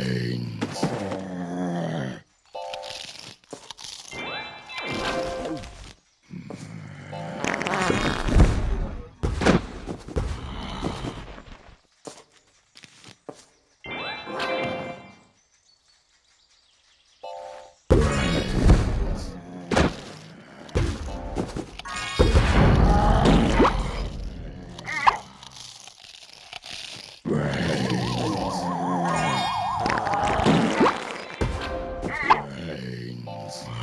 Brains. Thanks.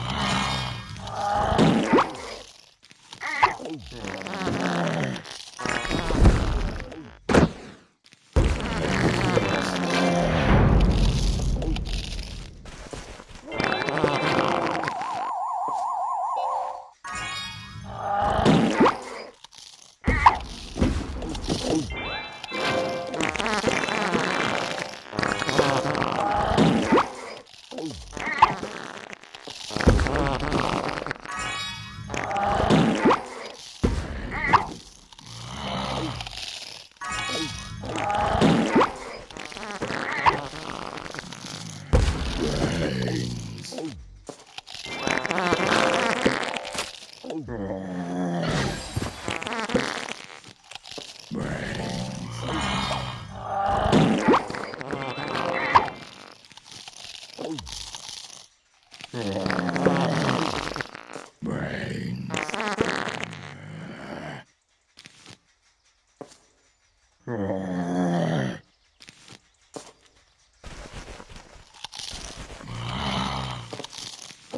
Rawr.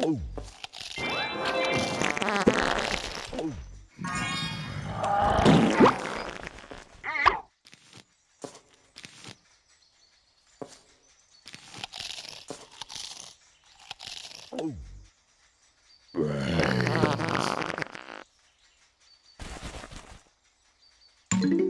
Brains. Brains.